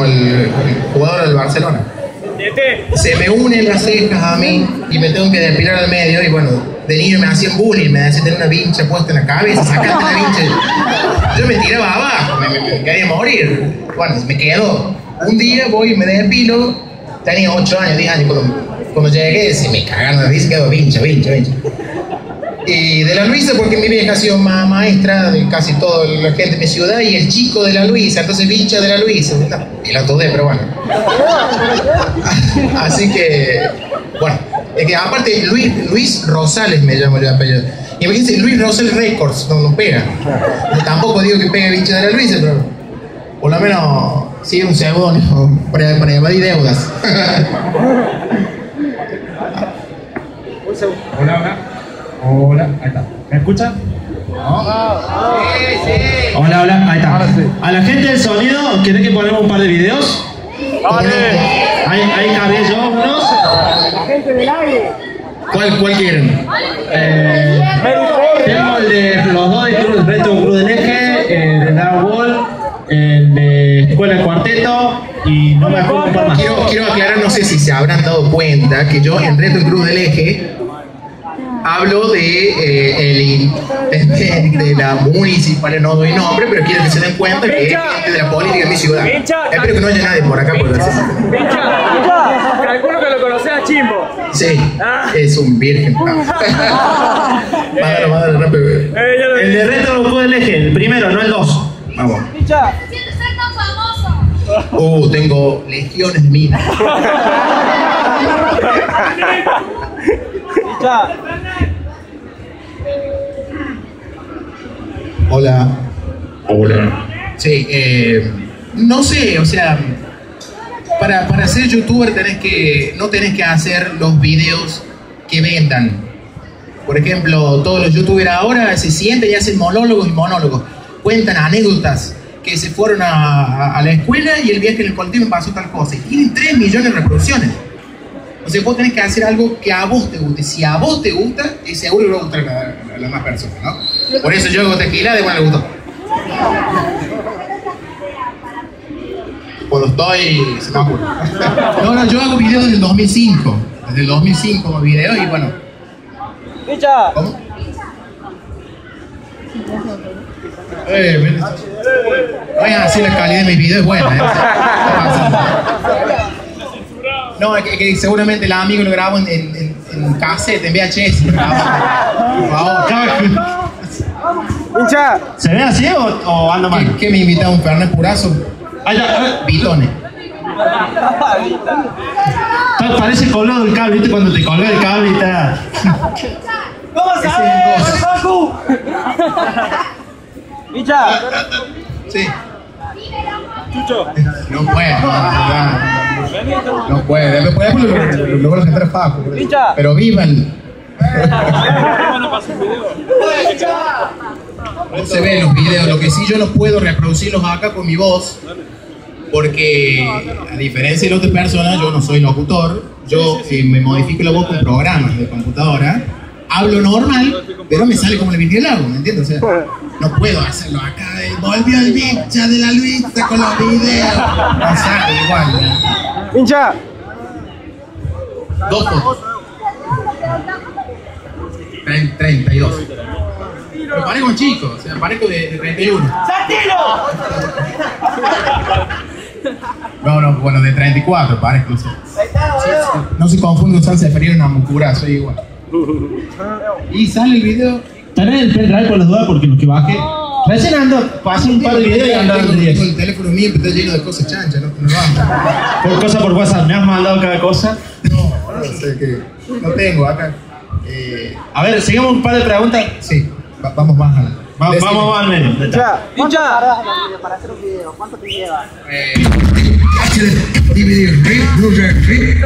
como el, el jugador del Barcelona. Se me unen las cejas a mí y me tengo que depilar al medio. Y bueno, de niño me hacían bullying, me hacían tener una vincha puesta en la cabeza, sacate la vincha. Yo me tiraba abajo, me, me- me quería morir. Bueno, me quedó. Un día voy y me depilo, tenía 8 años, 10 años. Cuando, cuando llegué, se me cagaron la risa, quedó vincha, vincha, vincha. Y de la Luisa, porque mi vieja ha sido ma- maestra de casi toda la gente de mi ciudad, y el chico de la Luisa, entonces vincha de la Luisa. Y la todé, pero bueno. Así que, bueno, es que aparte Luis, Luis Rosales me llamo yo de apellido. Y imagínense, Luis Rosales Records, no, no pega. Yo tampoco digo que pegue vincha de la Luisa, pero por lo menos sí un seudónimo para, para evadir deudas. Hola, hola. Hola, ahí está. ¿Me escuchan? Hola, hola, ahí está. A la gente del sonido, ¿querés que ponemos un par de videos? Ahí, ahí cargué yo unos. ¿Cuál, cuál quieren? Eh, tengo el de los dos de Cruz, Reto Cruz del Eje, el de Dark Wall, el de Escuela de Cuarteto y no me acuerdo más. Quiero, quiero aclarar, no sé si se habrán dado cuenta, que yo en Reto en Cruz del Eje hablo de, eh, el in- de, de la municipal, no doy nombre, pero quiero que se den cuenta que es gente de la política de mi ciudad. Espero que no haya nadie por acá por la Calculo que lo conoces a Chimbo. Sí, es un virgen. mándalo, mándalo rápido. El de Reto Cruz del Eje, el primero, no el dos. Vamos. Quisiera ser tan famoso. Uh, tengo legiones minas. Hola. Hola. Sí, eh, no sé, o sea, para, para ser youtuber tenés que, no tenés que hacer los videos que vendan. Por ejemplo, todos los youtubers ahora se sienten y hacen monólogos y monólogos. Cuentan anécdotas que se fueron a, a- a la escuela y el viaje en el colectivo pasó tal cosa. Y tienen 3 millones de reproducciones. O sea, vos tenés que hacer algo que a vos te guste. Si a vos te gusta, y seguro le va a gustar a, las más personas, ¿no? Por eso yo hago tequila de bueno le gustó. Cuando estoy, se me ocurre. No, no, yo hago videos desde el 2005. Desde el 2005 hago videos y bueno. ¿Cómo? Eh. Vayan así la calidad de mis videos es buena, ¿eh? No, es que, que seguramente el amigo lo grabó en, en, en, en cassette, en VHS. Por favor. Hincha. ¿Se ve así o, o ando mal? ¿Qué, qué me invita un Fernet Purazo? Está. Bitones. Pa- Parece colgado el cable, ¿viste? Cuando te colga el cable y está. ¿Cómo sabes, Facu? Micha. Sí. Chucho. No puede, no, puede. Lo, lo, lo, lo van a sentar a Facu. Hincha. Pero vivan. No se ven los videos, lo que sí yo no puedo reproducirlos acá con mi voz, porque a diferencia de otras personas, yo no soy locutor, yo eh, me modifico la voz con programas de computadora, hablo normal, pero me sale como el Virgen del Lago, ¿me entiendes? O sea, no puedo hacerlo acá, de, volvió el bicha de la Luisa con los videos, no sale igual. Hincha. Dos fotos. Tre- 32. Me parezco un chico, o sea, parezco de, de 31. No, no, bueno, de 34 parezco, no sé. No se confunde con salsa de ferir una mucura, soy igual. Y sale el video. Tenés el pendrive por las dudas porque lo que bajé. Recién ando, pasé un par de videos y Tengo 10. el teléfono mío está lleno de cosas chanchas, no, no vamos. Por cosa por WhatsApp, me has mandado cada cosa. No, no sé qué. No tengo acá. Eh, A ver, seguimos un par de preguntas. sí, va- vamos más a Va- Decime. vamos al medio. Ya para hacer un video? ¿Cuánto te lleva? Eh, DVD, rip, Blu-ray, rip.